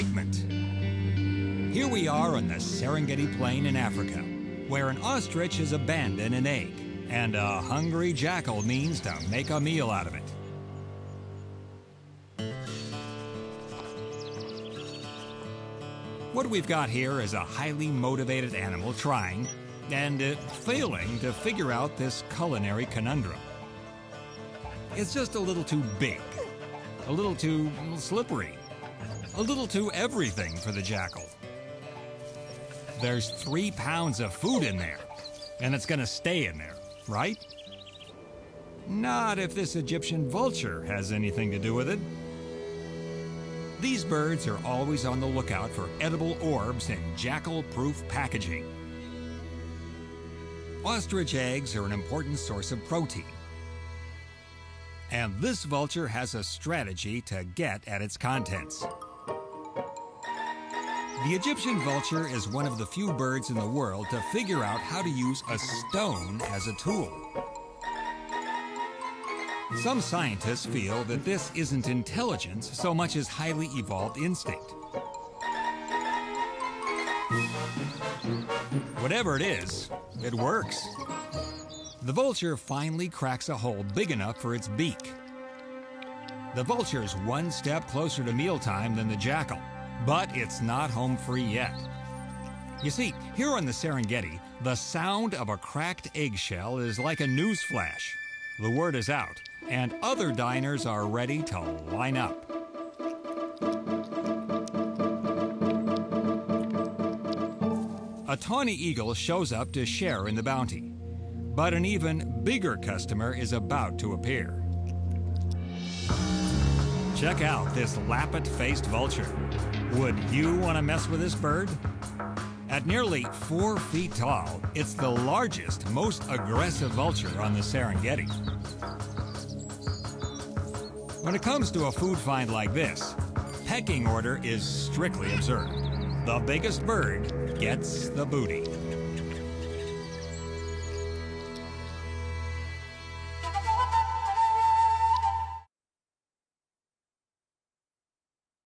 Here we are on the Serengeti Plain in Africa, where an ostrich has abandoned an egg, and a hungry jackal means to make a meal out of it. What we've got here is a highly motivated animal trying, and uh, failing to figure out this culinary conundrum. It's just a little too big, a little too slippery, a little too everything for the jackal. There's three pounds of food in there, and it's gonna stay in there, right? Not if this Egyptian vulture has anything to do with it. These birds are always on the lookout for edible orbs in jackal proof packaging. Ostrich eggs are an important source of protein. And this vulture has a strategy to get at its contents. The Egyptian vulture is one of the few birds in the world to figure out how to use a stone as a tool. Some scientists feel that this isn't intelligence so much as highly evolved instinct. Whatever it is, it works. The vulture finally cracks a hole big enough for its beak. The vulture's one step closer to mealtime than the jackal. But it's not home free yet. You see, here on the Serengeti, the sound of a cracked eggshell is like a news flash. The word is out, and other diners are ready to line up. A tawny eagle shows up to share in the bounty. But an even bigger customer is about to appear. Check out this lappet faced vulture. Would you want to mess with this bird? At nearly four feet tall, it's the largest, most aggressive vulture on the Serengeti. When it comes to a food find like this, pecking order is strictly observed. The biggest bird gets the booty.